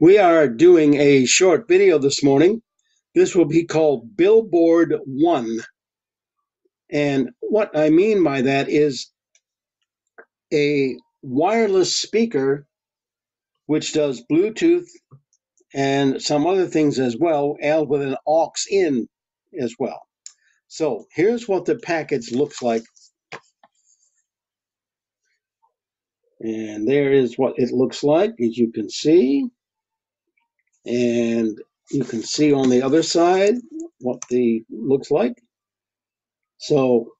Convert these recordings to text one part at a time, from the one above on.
We are doing a short video this morning. This will be called Billboard 1. And what I mean by that is a wireless speaker which does Bluetooth and some other things as well, and with an aux in as well. So here's what the package looks like. And there is what it looks like, as you can see. And you can see on the other side what the looks like. So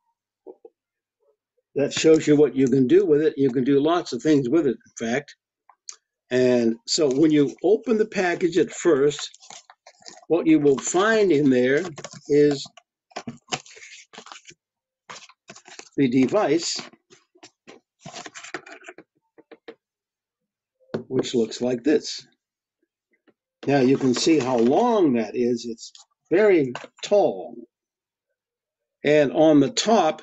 that shows you what you can do with it. You can do lots of things with it, in fact. And so when you open the package at first, what you will find in there is the device, which looks like this. Now you can see how long that is. It's very tall. And on the top,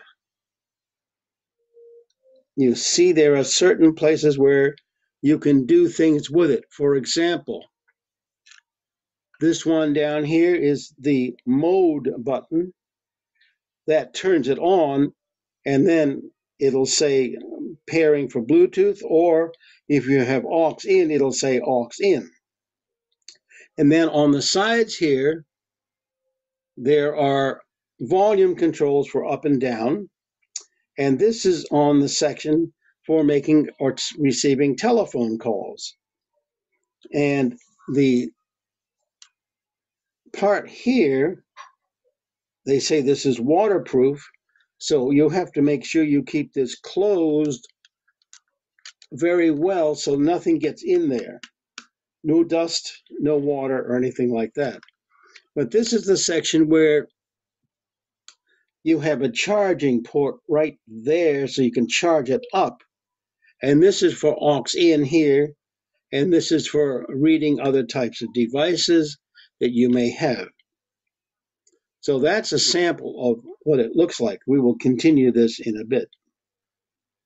you see there are certain places where you can do things with it. For example, this one down here is the mode button that turns it on and then it'll say pairing for Bluetooth or if you have aux in, it'll say aux in. And then on the sides here, there are volume controls for up and down. And this is on the section for making or receiving telephone calls. And the part here, they say this is waterproof. So you have to make sure you keep this closed very well so nothing gets in there no dust, no water, or anything like that. But this is the section where you have a charging port right there so you can charge it up. And this is for aux in here, and this is for reading other types of devices that you may have. So that's a sample of what it looks like. We will continue this in a bit.